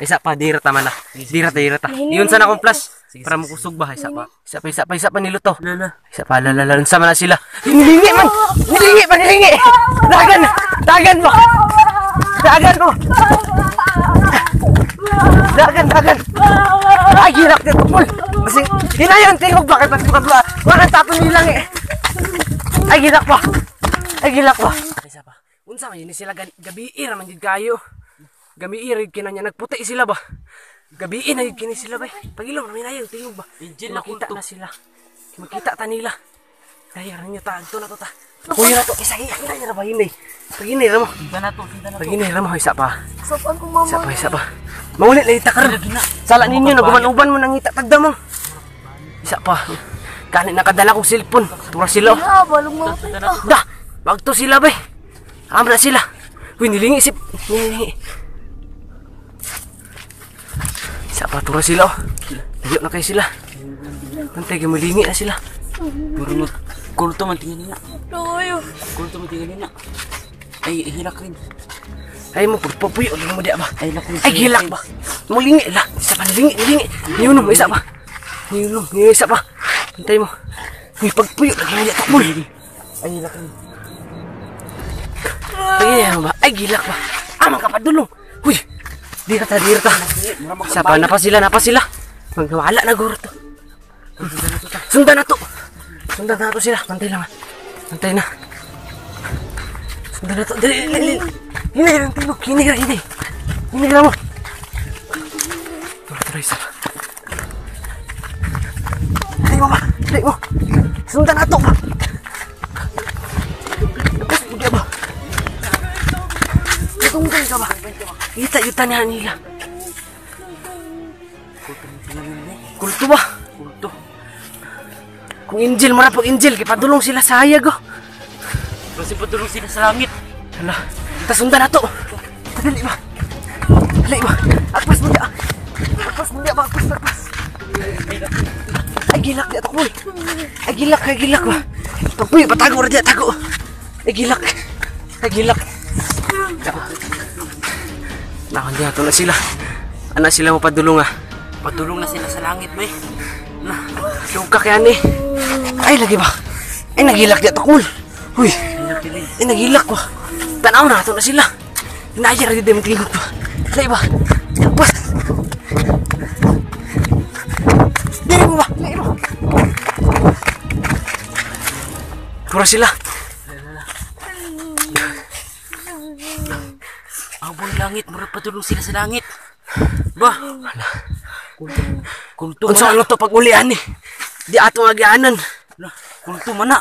Isa pa, dira tama na. Dira, dira ta. Iyon sana akong plus. Para makusog ba? Isa pa. Isa pa, isa pa, isa pa niluto. Lala. Isa pa, lalala. Sama na sila. Nilingi man! Nilingi man, nilingi! Dagan! Dagan mo! Dagan mo! Dagan, dagan! Ay, hirap dito, Paul! Kasi, hinayon, tingog ba? Kaya pagkakad ba? Walang tapon nilang eh! Ay, hilak pa! Ay, hilak pa! Isa pa. Unsa man yun sila gabi raman jud kayo. Gabi rig kinanya nagputi sila ba? Gabi na yun kini sila ba? Pagilom namin na yun, tingog ba? Na Makita na sila. Makita ta nila. Ay, aran nyo ta, ito na to ta. Kuya na to, isa hiya, hiya na ba yun eh. Pag hinay mo, Sinta na to, sinta na pag hinay mo, isa pa. Sopan ko mama. Isa pa, isa pa. Maulit na ita karon. Sala ninyo, naguman-uban mo nang ita tagdamang. Isa pa. Kanin nakadala kong cellphone. Tura sila. oh. Ah, balong mo. Da! Wag to sila ba? Am na sila. Uy, nilingi si... Nilingi. Isa pa, tura sila oh. Layo na kayo sila. Antay, mulingi na sila. Puro mo. Kulto man tingin na. Tayo. Kulto man tingin na. Ay, hilak rin. Ay mo, pagpapuyo. Uling mo di ba? Ay, hilak. Ay, gilak ba? Mulingi la. Isa pa, nilingi, nilingi. Niyunom, isa pa. Niyunom, niyunom, isa pa. Antay mo. Uy, pagpuyo. Lagi mo di takbol. Ay, hilak rin. Ay, ano ba? Ay, gilak ba? Amang kapadulong. Uy, dira ta, dira ta. Isa pa, napa sila, napa sila. Magwala na guro to. Sundan na to. Sundan na to sila. Pantay lang. ah. Pantay na. Sundan na to. Dali, dali, dali. Hinay lang tino. Hinay lang, hinay. Hinay lang mo. Tara, tara, isa pa. Dali mo ba? Dali mo. Sundan na to hindi ba? Natunggan ka ba? Kita-kita niya nila. Kulto ba? Kulto. Kung Angel, mara pag Angel, kay padulong sila sa hayag oh. Kasi patulong sila sa langit. Hala, tasundan na to. Dali ba? Dali ba? Agpas mo niya. Agpas mo niya ba? Agpas, agpas. Ay, gilak niya to, boy. Ay, gilak, ay, gilak ba? Pagpuy, patago rin niya, tago. Ay, gilak. Ay, gilak. Nakon niya, ito na sila. Ana sila mo padulong ah. Patulong na sila sa langit, bay. Na, luka kaya ni. Ay, lagi ba? Ay, nagilak niya to. Uy, ay, nagilak ba? Tanaw na, ito na sila. Inaya rin din mo tingog ba? Lagi ba? Tapos. Dili mo ba? Lagi mo. Pura sila. Abon langit, murag patulong sila sa langit. Ba? Kulto. Kulto Kung man saan to pag ulian eh. Di ato na. Kulto man na.